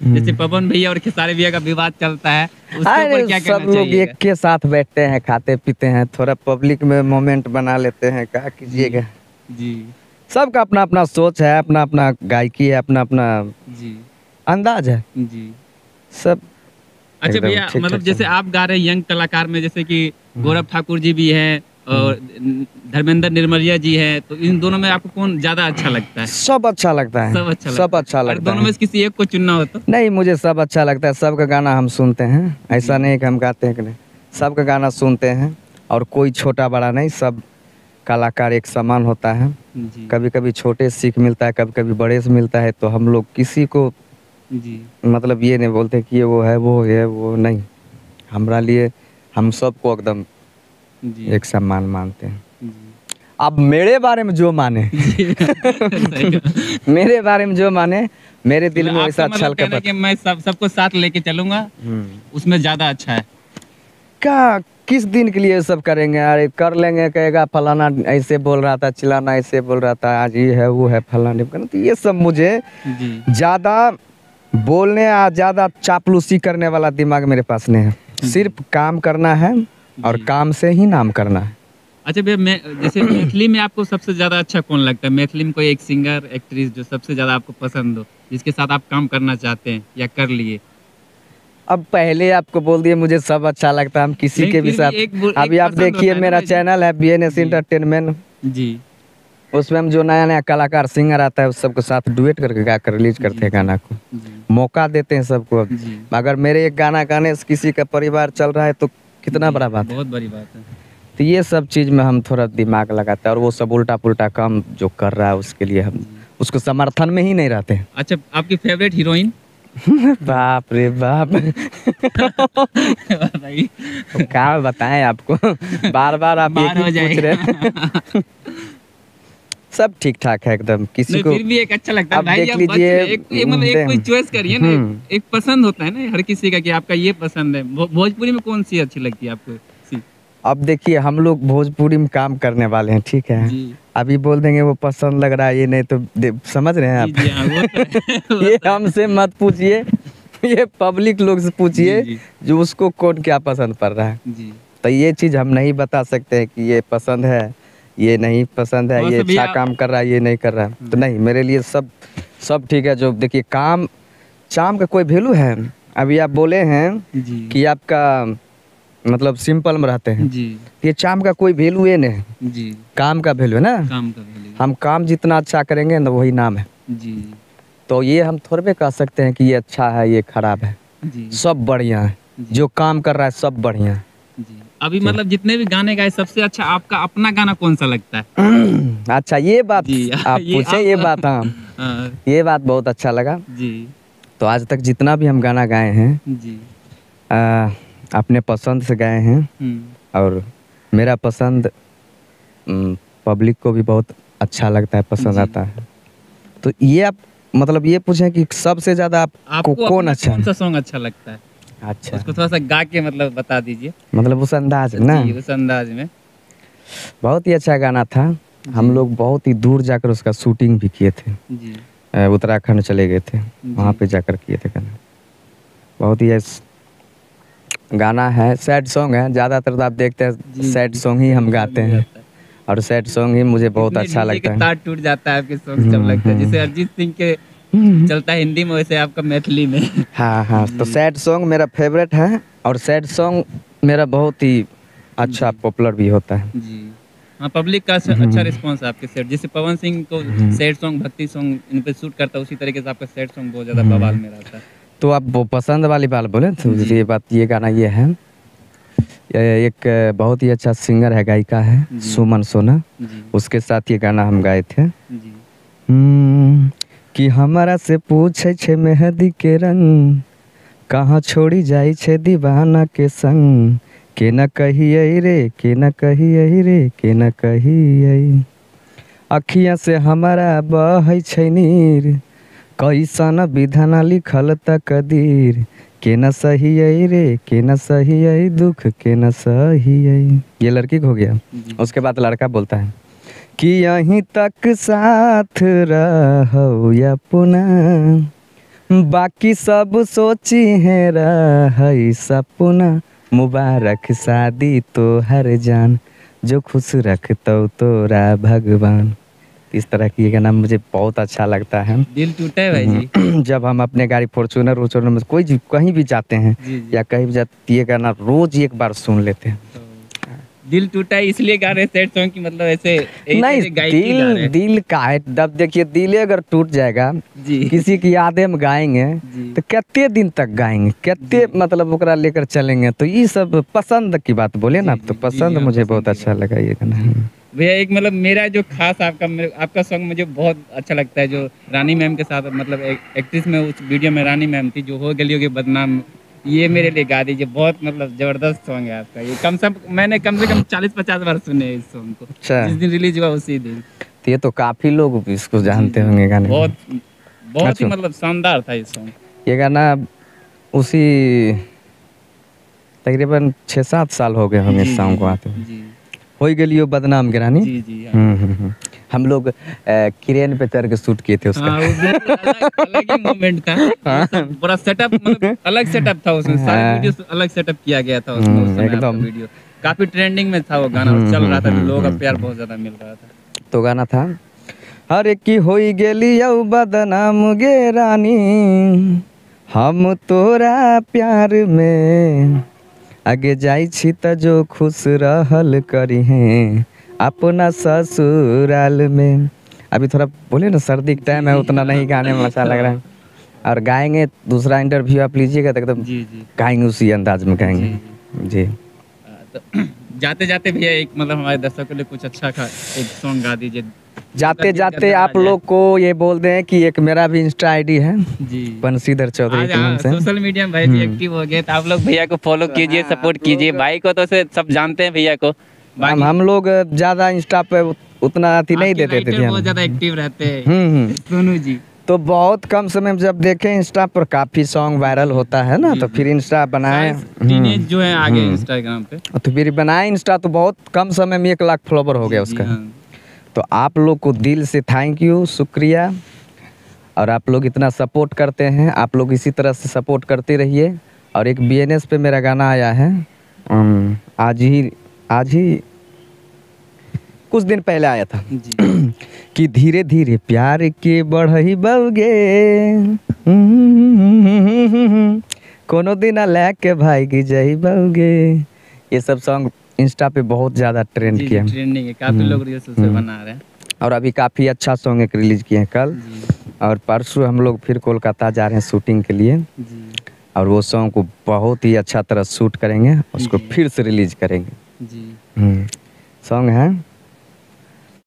जैसे पवन भैया और खेसारी भैया का विवाद चलता है उसके ऊपर क्या सब लोग एक के साथ बैठते हैं खाते पीते हैं थोड़ा पब्लिक में मोमेंट बना लेते हैं क्या कीजिएगा। जी। सबका अपना अपना सोच है अपना अपना गायकी है अपना अपना जी। अंदाज है। जी। सब अच्छा भैया मतलब जैसे आप गा रहे यंग कलाकार में जैसे कि गौरव ठाकुर जी भी हैं और धर्मेंद्र निर्मलिया जी हैं तो इन दोनों में आपको कौन ज़्यादा अच्छा लगता है? सब अच्छा लगता है। सब अच्छा सब अच्छा लगता है। दोनों में किसी एक को चुनना हो तो? नहीं मुझे सब अच्छा लगता है। सबका गाना हम सुनते हैं। ऐसा नहीं कि हम गाते हैं कि नहीं। सबका गाना सुनते हैं और कोई छोटा बड़ा नहीं सब कलाकार एक समान होता है। जी। कभी कभी छोटे सीख मिलता है कभी कभी बड़े से मिलता है तो हम लोग किसी को जी। मतलब ये नहीं बोलते कि ये वो है वो है वो नहीं। हमारा लिए हम सबको एकदम एक सम्मान मानते हैं। अब मेरे बारे में जो माने मेरे बारे में जो माने मेरे दिल में आपका वैसा मतलब है कि मैं सब सबको साथ लेके चलूँगा हम्म। उसमें ज़्यादा अच्छा है। क्या किस दिन के लिए सब करेंगे? अरे कर लेंगे कहेगा फलाना ऐसे बोल रहा था चिलाना ऐसे बोल रहा था आज ये है वो है फलाना। तो ये सब मुझे ज़्यादा बोलने या ज़्यादा चापलूसी करने वाला दिमाग मेरे पास नहीं है। सिर्फ़ काम करना है और काम से ही नाम करना है। अच्छा भैया मैं जैसे मैथिली में आपको सबसे ज़्यादा अच्छा कौन लगता है? मैथिली में कोई एक सिंगर एक्ट्रेस जो सबसे ज़्यादा आपको पसंद हो जिसके साथ आप काम करना चाहते हैं या कर लिए? अब पहले आपको बोल दिए मुझे सब अच्छा लगता है हम किसी के भी साथ। अभी आप देखिए मेरा चैनल है बी एन एस जी। इंटरटेनमेंट जी। उसमें हम जो नया नया कलाकार सिंगर आता है उस सबके साथ डुएट करके गा कर रिलीज़ करते हैं गाना को। मौका देते हैं सबको अगर मेरे एक गाना गाने से किसी का परिवार चल रहा है तो कितना बड़ा बात बहुत बड़ी बात है। तो ये सब चीज़ में हम थोड़ा दिमाग लगाते हैं और वो सब उल्टा पुल्टा काम जो कर रहा है उसके लिए हम उसको समर्थन में ही नहीं रहते हैं। अच्छा आपकी फेवरेट हीरोइन बाप रे बाप। क्या बताएँ आपको? बार बार आप बार एक ही पूछ रहे हैं। सब ठीक ठाक है एकदम किसी को फिर भी एक अच्छा लगता है भाई देख लीजिए, एक एक मतलब एक कोई चॉइस करिए ना हम्म। एक- एक पसंद होता है ना हर किसी का कि आपका ये पसंद है भोजपुरी में कौन सी अच्छी लगती है आपको? अब देखिए हम लोग भोजपुरी में काम करने वाले हैं ठीक है? अभी बोल देंगे वो पसंद लग रहा है ये नहीं तो समझ रहे हैं आप? ये हमसे मत पूछिए ये पब्लिक लोग से पूछिए जो उसको कौन क्या पसंद पड़ रहा है। जी। तो ये चीज़ हम नहीं बता सकते हैं कि ये पसंद है। ये नहीं पसंद है ये अच्छा काम कर रहा है ये नहीं कर रहा है। तो नहीं मेरे लिए सब सब ठीक है जो देखिए काम काम का कोई वैल्यू है? अभी आप बोले हैं कि आपका मतलब सिंपल में रहते हैं। जी। ये चाम का कोई वैल्यू ये नहीं। जी। काम का वैल्यू है ना? काम रहे हम काम जितना अच्छा करेंगे ना वही नाम है। जी। तो ये हम थोड़े कह सकते हैं कि ये अच्छा है ये खराब है। जी। सब बढ़िया है। जो काम कर रहा है सब बढ़िया है। अभी मतलब जितने भी गाने गाए सबसे अच्छा आपका अपना गाना कौन सा लगता है? अच्छा ये बात आप ये पूछे आप- ये बात हाँ। हाँ, ये बात बहुत अच्छा लगा। जी। तो आज तक जितना भी हम गाना गाए हैं जी। आ, अपने पसंद से गाए हैं हम्म, और मेरा पसंद पब्लिक को भी बहुत अच्छा लगता है पसंद आता है। तो ये आप मतलब ये पूछे कि सबसे ज़्यादा आपको आपको कौन अच्छा कौन सा सॉन्ग अच्छा लगता है? अच्छा। उसको थोड़ा सा गा के मतलब बता दीजिए। मतलब उस अंदाज में ना? उस अंदाज में। बहुत ही अच्छा गाना था। हम लोग बहुत ही दूर जाकर उसका शूटिंग भी किए थे। उत्तराखंड चले गए थे। वहाँ पे जाकर किए थे गाना। बहुत ही गाना है सैड सॉन्ग है। ज़्यादातर तो आप देखते हैं सैड सॉन्ग ही हम गाते हैं। और सैड सॉन्ग ही मुझे बहुत अच्छा लगता है। तार टूट जाता है आपके सॉन्ग जब लगता है। जैसे अरिजीत सिंह के चलता है हिंदी में वैसे आपका मैथिली में। हाँ हाँ तो सैड सॉन्ग मेरा फेवरेट है और सैड सॉन्ग मेरा बहुत ही अच्छा पॉपुलर भी होता है। जी। हाँ पब्लिक का अच्छा- रिस्पांस है आपके सेट जैसे पवन सिंह को सैड सॉन्ग भक्ति सॉन्ग इन पे शूट करता है उसी तरीके से आपका सैड सॉन्ग बहुत ज़्यादा बवाल में रहता। है तो आप वो पसंद वाली बात बोले तो ये बात ये गाना ये है। ये एक बहुत ही अच्छा सिंगर है गायिका है सुमन सोना। उसके साथ ये गाना हम गाए थे। जी। हम्म, कि हमारा से पूछे छे मेहंदी के रंग। कहाँ छोड़ी जाई छे दीवाना के संग। के न कहिए रे के न कहिए रे के न कहिए अखिया से हमारा बहै छै नीर। कैसन विधान लिखल तकदीर के न सही रे के न सही दुख के न सही ये लड़की हो गया। उसके बाद लड़का बोलता है। कि यहीं तक साथ रहो या पुनः बाकी सब सोची है रही सपना। मुबारक शादी तो हर जान जो खुश रखतो तोरा भगवान। इस तरह की ये गाना मुझे बहुत अच्छा लगता है। दिल टूटा है भाई जी। जब हम अपने गाड़ी फॉर्चूनर वॉर्चूनर में कोई कहीं भी जाते हैं जी जी। या कहीं भी जाते ये गाना रोज एक बार सुन लेते हैं। तो दिल टूटा इसलिए गा रहे सैड सॉन्ग की मतलब ऐसे नहीं दिल दिल का है। अब देखिए दिल अगर टूट जाएगा जी। किसी की यादें हम गाएँगे तो कितने दिन तक गाएँगे? कितने मतलब ओकरा लेकर चलेंगे? तो ये सब पसंद की बात बोले ना जी, तो पसंद मुझे हाँ, बहुत अच्छा लगा ये गाना। भैया एक मतलब मेरा जो खास आपका आपका सॉन्ग मुझे बहुत अच्छा लगता है जो रानी मैम के साथ मतलब एक्ट्रेस में उस वीडियो में रानी मैम थी जो हो गली होगी बदनाम ये मेरे लिए गा दीजिए बहुत मतलब ज़बरदस्त सॉन्ग है आपका। ये कम से कम मैंने कम से कम चालीस पचास बार सुने इस सॉन्ग को। अच्छा। जिस दिन रिलीज़ हुआ उसी दिन। तो ये तो काफ़ी लोग इसको जानते होंगे गाने। बहुत बहुत ही अच्छा। मतलब शानदार था ये सॉन्ग ये गाना उसी तकरीबन छः सात साल हो गए होंगे इस सॉन्ग को आते हुए। हो ही गलियो बदनाम गिरानी जी जी हाँ। हम्म हम्म, हम्म। हम लोग क्रेन पे चढ़ के शूट किए थे उसका हाँ ही मोमेंट था ये पूरा सेटअप मतलब अलग सेटअप था उसमें सारे हाँ। वीडियो अलग सेटअप किया गया था उसमें उस हम्म, एकदम। वीडियो काफ़ी ट्रेंडिंग में था वो गाना और चल रहा था हम्म, लोगों का हम्म, प्यार बहुत ज़्यादा मिल रहा था तो गाना था हर एक की होई गेली यौ बदनाम गे रानी हम तोरा प्यार में आगे जाई छी त जो खुश रहल करी हैं अपना ससुराल में। अभी थोड़ा बोले ना सर्दी का टाइम है उतना नहीं गाने में अच्छा लग रहा है। और गाएँगे दूसरा इंटरव्यू आप लीजिएगा तो एकदम जी जी। गाएँगे उसी अंदाज में गाएँगे। जी तो जाते जाते भैया एक मतलब हमारे दर्शकों के लिए कुछ अच्छा खा एक सॉन्ग गा दीजिए। जाते जाते आप लोग को ये बोल दें कि एक मेरा भी इंस्टा आईडी है जी। बंशीधर चौधरी के नाम से। सोशल मीडिया में भाई जी एक्टिव हो गए तो आप लोग भैया को फॉलो कीजिए सपोर्ट कीजिए। भाई को तो सब जानते हैं भैया को। हम हम लोग ज़्यादा इंस्टा पे उतना अति नहीं देते थे बहुत ज़्यादा एक्टिव रहते हैं। हम्म हम्म। सोनू जी। तो बहुत कम समय में जब देखे इंस्टा पर काफ़ी सॉन्ग वायरल होता है ना तो फिर इंस्टा बनाए। टीनेज जो है आगे इंस्टाग्राम पे। तो फिर बनाए इंस्टा तो बहुत कम समय में एक लाख फॉलोवर हो गया उसका। हाँ। तो आप लोग को दिल से थैंक यू शुक्रिया। और आप लोग इतना सपोर्ट करते हैं आप लोग इसी तरह से सपोर्ट करते रहिए। और एक बीएनएस पे मेरा गाना आया है। आज ही आज ही कुछ दिन पहले आया था कि धीरे धीरे प्यार के बढ़ई बउगे कोनो दिन लेके भाई जई बउगे ये सब सॉन्ग इंस्टा पे बहुत ज़्यादा ट्रेंड किया। ट्रेंडिंग है। काफ़ी लोग रील्स उसे बना रहे हैं। और अभी काफ़ी अच्छा सॉन्ग एक रिलीज़ किए हैं कल। और परसों हम लोग फिर कोलकाता जा रहे हैं शूटिंग के लिए। जी। और वो सॉन्ग को बहुत ही अच्छा तरह शूट करेंगे उसको फिर से रिलीज़ करेंगे। जी। हम्म, सॉन्ग है?